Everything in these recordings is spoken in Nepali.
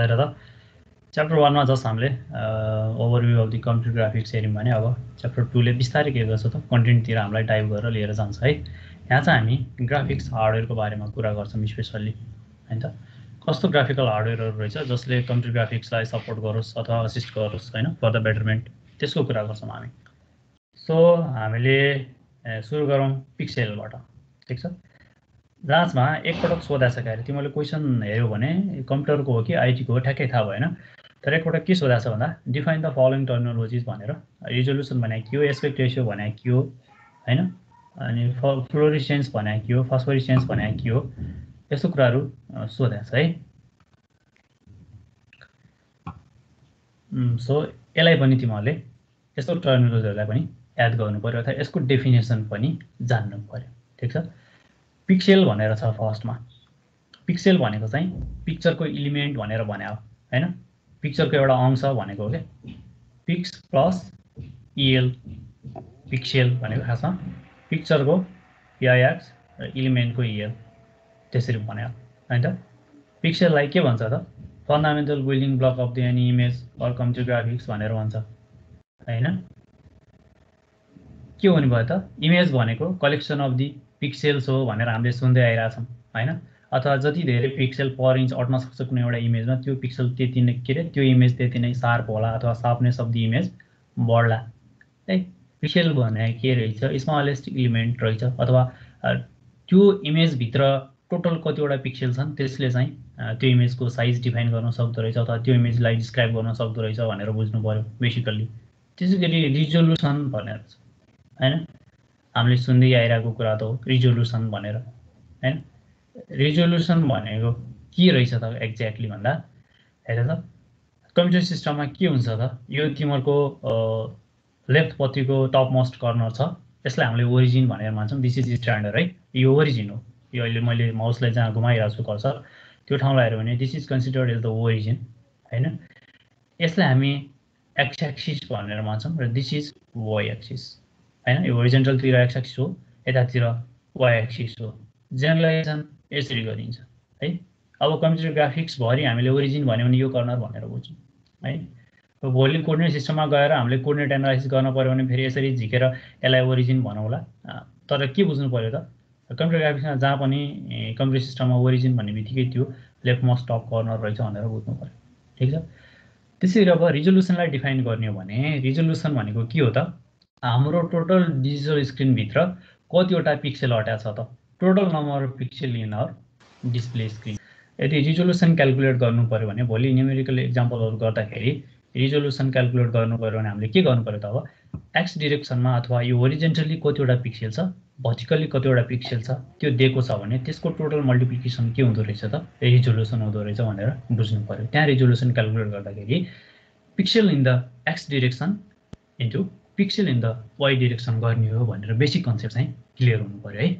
हेर त च्याप्टर वानमा जस्ट हामीले overview of the computer graphics हेऱ्यौँ भने अब च्याप्टर टूले बिस्तारै के गर्छ त कन्टेन्टतिर हामीलाई टाइप गरेर लिएर जान्छ है। यहाँ चाहिँ हामी ग्राफिक्स हार्डवेयरको बारेमा कुरा गर्छौँ स्पेसल्ली होइन त। कस्तो ग्राफिकल हार्डवेयरहरू रहेछ जसले कम्प्युटर ग्राफिक्सलाई सपोर्ट गरोस् अथवा असिस्ट गरोस् होइन? फर द बेटरमेन्ट त्यसको कुरा गर्छौँ हामी। सो हामीले सुरु गरौँ पिक्सेलबाट ठिक छ? जाँचमा एकपटक सोधाएको छ तिमीले क्वेसन हेऱ्यौ भने कम्प्युटरको हो कि आइटीको हो ठ्याक्कै थाहा भएन। तर एकपल्ट के सोधाएको छ भन्दा डिफाइन द फलोइङ टर्मिनोलोजिज भनेर रिजोल्युसन भने के हो एस्पेक्ट रेसियो भने के हो होइन? अनि फ फ्लोरिसेन्स भने के हो फस्फोरिसेन्स भने के हो यस्तो कुराहरू सोधेको छ है। सो यसलाई पनि तिमीहरूले यस्तो टर्मिनोलोजीहरूलाई पनि याद गर्नु पऱ्यो अथवा यसको डेफिनेसन पनि जान्नु पऱ्यो ठिक छ? पिक्सेल भनेर छ फर्स्टमा। पिक्सेल भनेको चाहिँ पिक्चरको इलिमेन्ट भनेर भने हो होइन? पिक्चरको एउटा अंश भनेको क्या? पिक्स प्लस इएल पिक्सेल भनेको खासमा पिक्चरको पिआइएक्स र इलिमेन्टको इएल त्यसरी भन्यो होइन? त पिक्सेललाई के भन्छ त? Fundamental building block of the any image or computer graphics भनेर भन्छ होइन? के हुने भयो त? इमेज भनेको कलेक्सन अफ दि पिक्सेल्स हो भनेर हामीले सुन्दै आइरहेछौँ होइन? अथवा जति धेरै पिक्सेल पर इन्च अट्न सक्छ कुनै एउटा इमेजमा त्यो पिक्सल त्यति नै के अरे त्यो इमेज त्यति नै सार्प होला अथवा सार्पनेस अफ इमेज बढ्ला। है? पिक्सेल भने के रहेछ? स्मलेस्ट इलिमेन्ट रहेछ अथवा त्यो इमेजभित्र टोटल कतिवटा पिक्सेल छन् त्यसले चाहिँ त्यो इमेजको साइज डिफाइन गर्न सक्दो रहेछ अथवा त्यो इमेजलाई डिस्क्राइब गर्न सक्दो रहेछ भनेर बुझ्नु पऱ्यो बेसिकल्ली त्यसै गरी रिजोल्युसन भनेर होइन? हामीले सुन्दै आइरहेको कुरा त हो रिजोल्युसन भनेर होइन? रिजोल्युसन भनेको के रहेछ त एक्ज्याक्टली भन्दा हेर त कम्प्युटर सिस्टममा के हुन्छ त यो तिमीहरूको लेफ्टपट्टिको टप मोस्ट कर्नर छ यसलाई हामीले ओरिजिन भनेर मान्छौँ दिस इज स्ट्यान्डर्ड है यो ओरिजिन हो यो अहिले मैले माउसलाई जहाँ घुमाइरहेको छु कर्सर त्यो ठाउँलाई हेऱ्यो भने this is considered as the origin होइन? यसलाई हामी एक्स एक्सिस भनेर मान्छौँ र दिस इज वाइ एक्सिस होइन? यो ओरिजेन्टलतिर एक्स एक्सिस हो यतातिर वाइ एक्सिस हो। जेनरलाइजेसन यसरी गरिन्छ है? अब कम्प्युटर ग्राफिक्सभरि हामीले ओरिजिन भन्यो भने यो कर्नर भनेर बुझ्छौँ है? भोलि कोर्डिनेट सिस्टममा गएर हामीले कोर्डिनेट एनालाइसिस गर्न पऱ्यो भने फेरि यसरी झिकेर यसलाई ओरिजिन भनौँला तर के बुझ्नु पऱ्यो त? कम्प्युटर ग्राफिक्समा जहाँ पनि कम्प्युटर सिस्टममा ओरिजिन भन्ने बित्तिकै त्यो लेफ्ट मोस्ट टप कर्नर रहेछ भनेर बुझ्नु पऱ्यो ठिक छ? त्यसरी अब रिजोल्युसनलाई डिफाइन गर्ने हो भने रिजोल्युसन भनेको के हो त? हाम्रो टोटल डिजिटल स्क्रिनभित्र कतिवटा पिक्सेल अट्याच छ त? Total number of pixel in our display screen यदि रिजोल्युसन क्यालकुलेट गर्नु पऱ्यो भने भोलि न्युमेरिकल इक्जाम्पलहरू गर्दाखेरि रिजोल्युसन क्यालकुलेट गर्नु पऱ्यो भने हामीले के गर्नु पऱ्यो त अब? एक्स डिरेक्सनमा अथवा यो ओरिजेन्टली कतिवटा पिक्सेल छ भर्टिकल्ली कतिवटा पिक्सेल छ त्यो दिएको छ भने त्यसको टोटल मल्टिप्लिकेसन के हुँदो रहेछ त? रिजोल्युसन हुँदो रहेछ भनेर बुझ्नु पऱ्यो त्यहाँ रिजोल्युसन क्यालकुलेट गर्दाखेरि pixel in the X direction into pixel in the Y direction गर्ने हो भनेर बेसिक कन्सेप्ट चाहिँ क्लियर हुनु पऱ्यो है।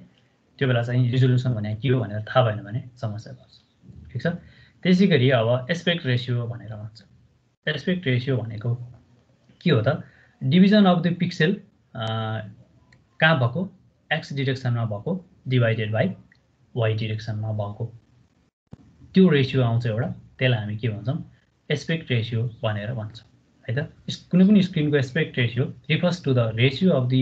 त्यो बेला चाहिँ रिजोल्युसन भने के हो भनेर थाहा भएन भने समस्या पर्छ ठिक छ? त्यसै गरी अब एस्पेक्ट रेसियो भनेर भन्छ। एस्पेक्ट रेसियो भनेको के हो त? डिभिजन अफ द पिक्सेल कहाँ भएको? एक्स डिरेक्सनमा भएको डिभाइडेड बाई वाइ डिरेक्सनमा भएको। त्यो रेसियो आउँछ एउटा त्यसलाई हामी के भन्छौँ? एस्पेक्ट रेसियो भनेर भन्छौँ। है त? कुनै पनि स्क्रिनको aspect ratio refers to the ratio of the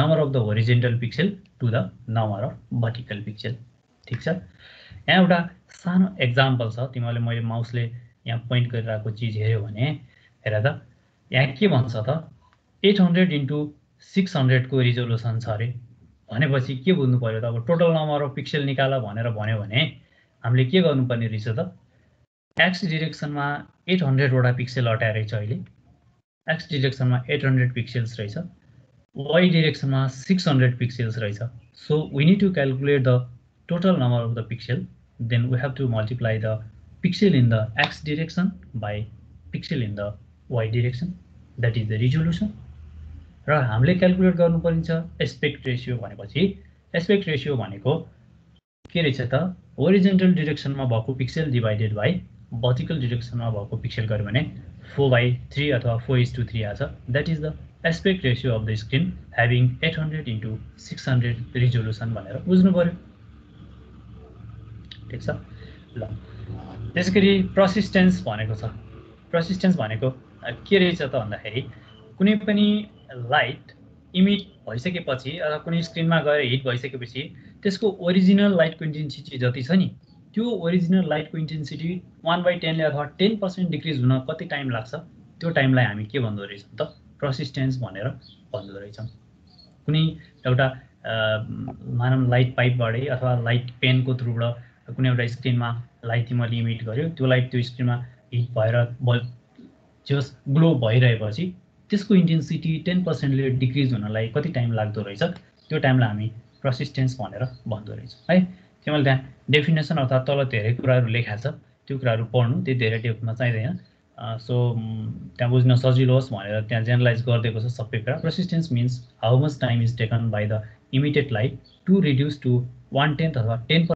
number of the horizontal pixel to the number of vertical pixel ठिक छ? यहाँ एउटा सानो एक्जाम्पल छ। तिमीहरूले मैले माउसले यहाँ पोइन्ट गरिरहेको चिज हेऱ्यो भने हेर त। यहाँ के भन्छ त? एट हन्ड्रेड इन्टु सिक्स हन्ड्रेडको रिजोल्युसन छ अरे। भनेपछि के बुझ्नु पऱ्यो त? अब टोटल नम्बर अफ पिक्सेल निकाल भनेर भन्यो भने हामीले के गर्नुपर्ने रहेछ त? एक्स डिरेक्सनमा एट हन्ड्रेडवटा पिक्सेल अटाएर रहेछ अहिले। एक्स डिरेक्सनमा एट हन्ड्रेड पिक्सेल्स रहेछ. वाइ डिरेक्सनमा सिक्स हन्ड्रेड पिक्सेल्स रहेछ. So we need to calculate the total number of the pixel then we have to multiply the pixel in the X direction by pixel in the Y direction that is the resolution र हामीले क्यालकुलेट गर्नुपर्छ एस्पेक्ट रेसियो भनेपछि एस्पेक्ट रेसियो भनेको के रहेछ त? ओरिजेन्टल डिरेक्सनमा भएको पिक्सेल डिभाइडेड बाई भर्टिकल डिरेक्सनमा भएको पिक्सेल गऱ्यो भने फोर बाई थ्री अथवा फोर इज टू थ्री आछ that is the aspect ratio of the screen having eight hundred into six hundred resolution भनेर बुझ्नु पऱ्यो। ठिक छ? ल। त्यसै गरी प्रसिस्टेन्स भनेको छ। प्रसिस्टेन्स भनेको के रहेछ त भन्दाखेरि कुनै पनि लाइट इमिट भइसकेपछि अथवा कुनै स्क्रिनमा गएर हिट भइसकेपछि त्यसको ओरिजिनल लाइटको इन्टेन्सिटी जति छ नि त्यो ओरिजिनल लाइटको इन्टेन्सिटी वान बाई टेनले अथवा टेन पर्सेन्ट डिक्रिज हुन कति टाइम लाग्छ? त्यो टाइमलाई हामी के भन्दो रहेछौँ त? प्रसिस्टेन्स भनेर भन्दो रहेछौँ। कुनै एउटा मानव लाइट पाइपबाटै अथवा लाइट पेनको थ्रुबाट कुनै एउटा स्क्रिनमा लाइट तिमीले इमिट गर्यो त्यो लाइट त्यो स्क्रिनमा हिट भएर बल्ब जस ग्लो भइरहेपछि त्यसको इन्टेन्सिटी टेन पर्सेन्टले डिक्रिज हुनलाई कति टाइम लाग्दो रहेछ? त्यो टाइमलाई हामी प्रसिस्टेन्स भनेर भन्दो रहेछ। है? त्यो मैले त्यहाँ डेफिनेसन अर्थात् तल धेरै कुराहरू लेखाएको छ। त्यो कुराहरू पढ्नु त्यो धेरै डेपमा चाहिँदैन। सो त्यहाँ बुझ्न सजिलो होस् भनेर त्यहाँ जेनरलाइज गरिदिएको छ सबै कुरा। Persistence means how much time is taken by the immediate light to reduce to one tenth अथवा टेन